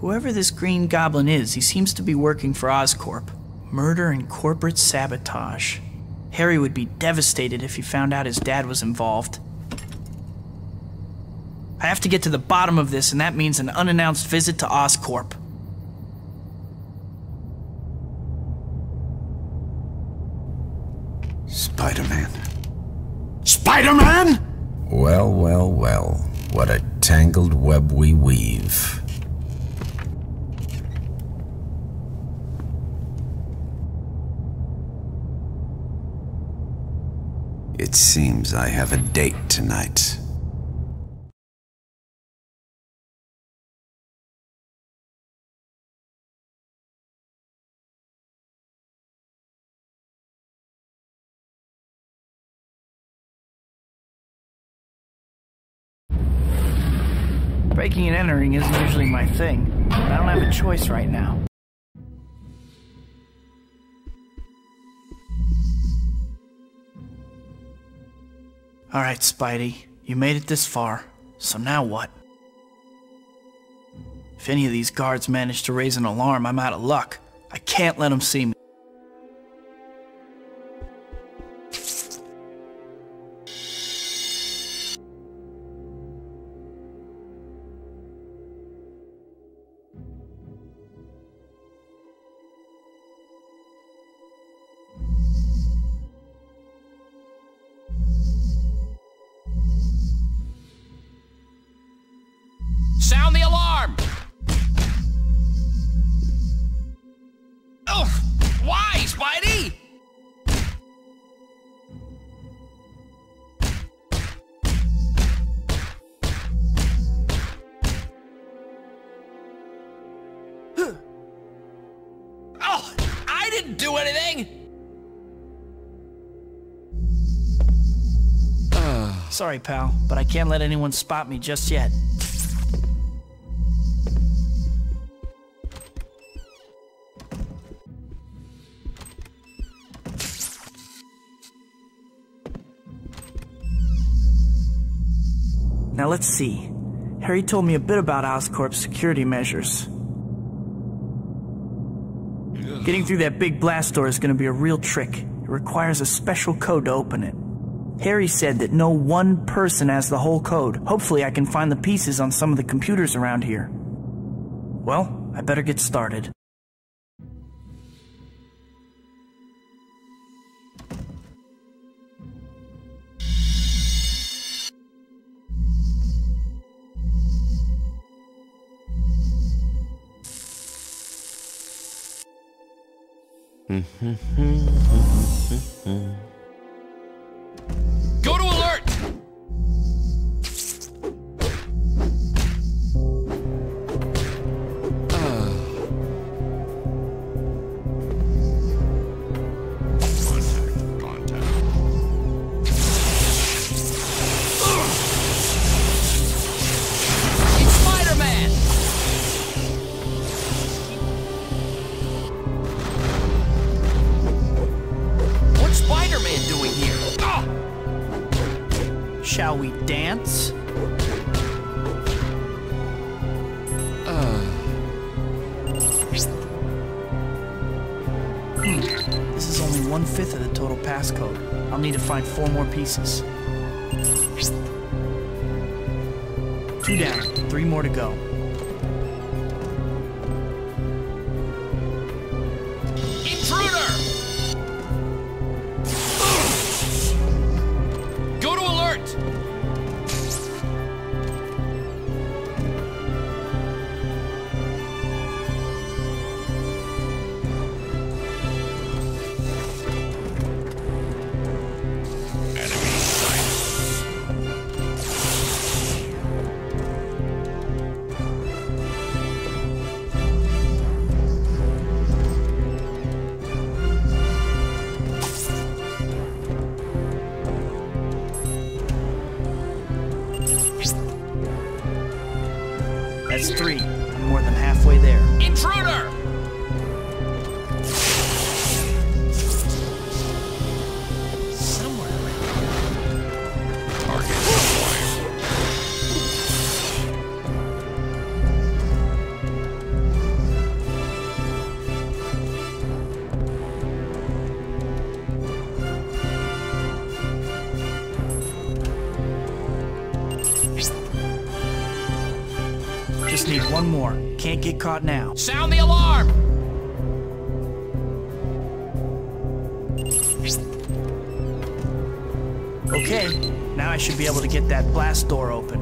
Whoever this green goblin is, he seems to be working for Oscorp. Murder and corporate sabotage. Harry would be devastated if he found out his dad was involved. I have to get to the bottom of this, and that means an unannounced visit to Oscorp. Spider Man. Spider Man! Well, well, well. What a tangled web we weave. It seems I have a date tonight. Breaking and entering isn't usually my thing, but I don't have a choice right now. Alright, Spidey, you made it this far, so now what? If any of these guards manage to raise an alarm, I'm out of luck. I can't let them see me. Oh, I didn't do anything! Sorry, pal, but I can't let anyone spot me just yet. Now let's see. Harry told me a bit about Oscorp's security measures. Getting through that big blast door is going to be a real trick. It requires a special code to open it. Harry said that no one person has the whole code. Hopefully I can find the pieces on some of the computers around here. Well, I better get started. Go we dance? Hmm. This is only one fifth of the total passcode. I'll need to find four more pieces. Two down, three more to go. Intruder! Go to alert! That's three. I'm more than halfway there. Intruder! Just need one more. Can't get caught now. Sound the alarm! Okay, now I should be able to get that blast door open.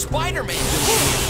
Spider-Man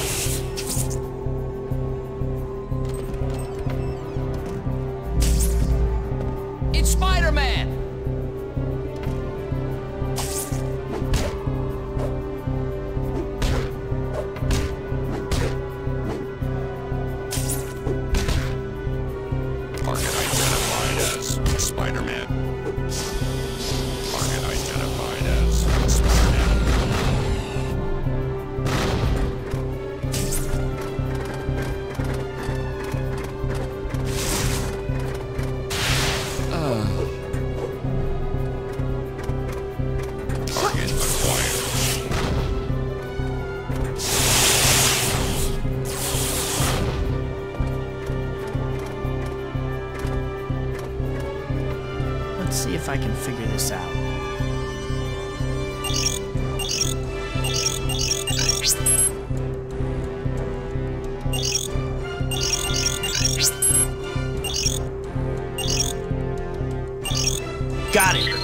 if I can figure this out. Got it!